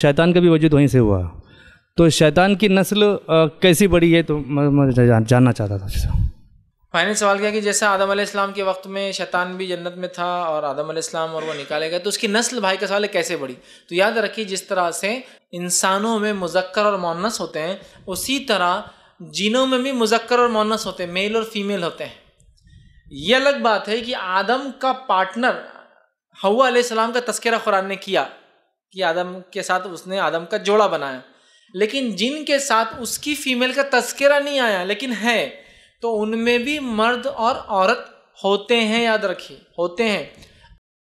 शैतान का भी वजूद वहीं से हुआ। तो शैतान की नस्ल कैसी बड़ी है तो मैं जानना चाहता था फाइनल सवाल क्या कि जैसे आदम अलैहिस्सलाम के वक्त में शैतान भी जन्नत में था और आदम अलैहिस्सलाम और वो निकाले गए तो उसकी नस्ल भाई का सवाल है कैसे बढ़ी तो याद रखिए जिस तरह से इंसानों में मुजक्कर और मोनस होते हैं, उसी तरह जीनों में भी मुजक्कर और मोनस होते हैं, मेल और फीमेल होते हैं। ये अलग बात है कि आदम का पार्टनर हवा अलैहिस्सलाम का तस्करा कुरान ने किया। कि आदम के साथ उसने आदम का जोड़ा बनाया। लेकिन जिन के साथ उसकी फीमेल का तस्करा नहीं आया, लेकिन है तो उनमें भी मर्द और औरत होते हैं, याद रखिए, होते हैं।